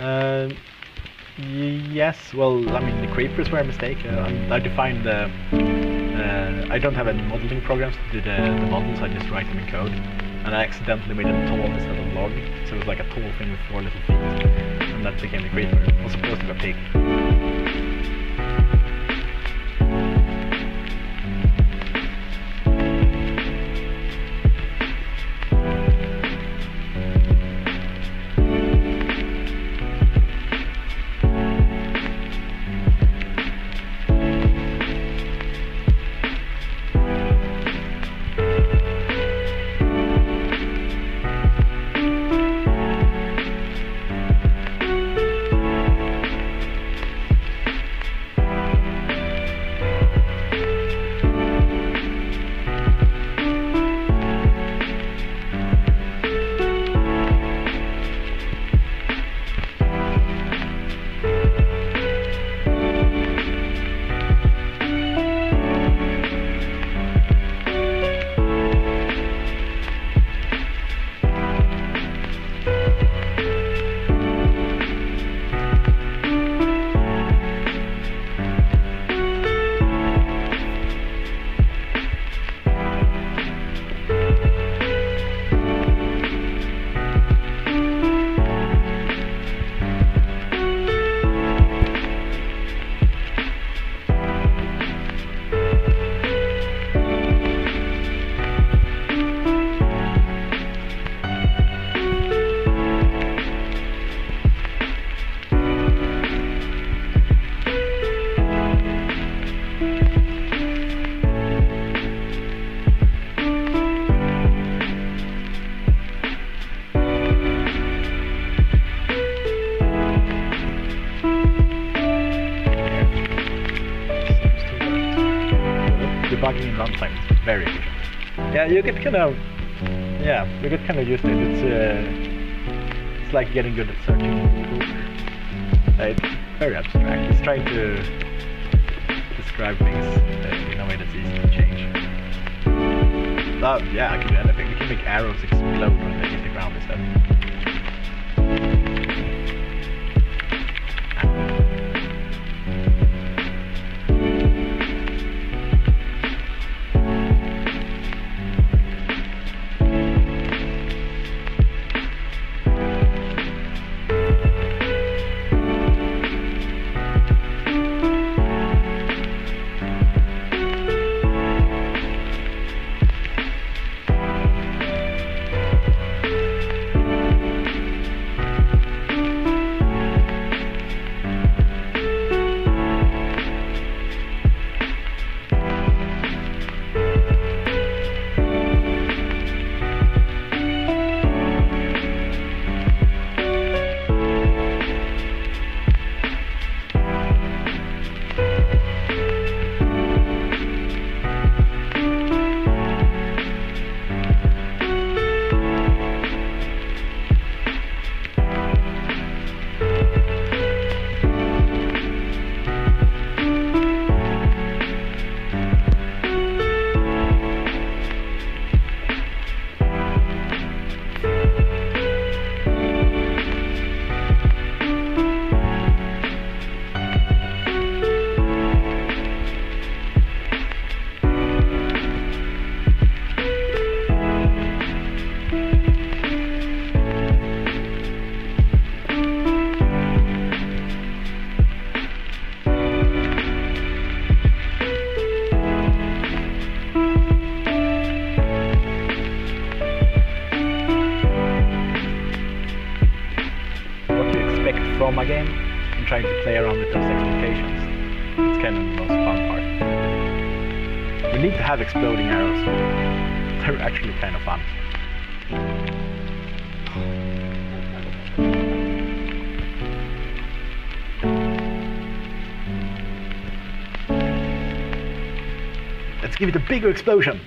Uh, yes, well, I mean, the creepers were a mistake. Uh, I defined the. Uh, I don't have any modeling programs to do the, the models, I just write them in code. And I accidentally made a tall instead of log, so it was like a tall thing with four little feet. And that became the creeper. It was supposed to be a pig. In runtime very efficient. Yeah, you get kind of, yeah, you get kind of used to it. It's, uh, it's like getting good at searching. Uh, It's very abstract. It's trying to describe things uh, in a way that's easy to change. Oh, yeah, I can do anything. You can make arrows explode when they hit the ground from a game and trying to play around with those expectations. It's kind of the most fun part. We need to have exploding arrows. They're actually kind of fun. Let's give it a bigger explosion.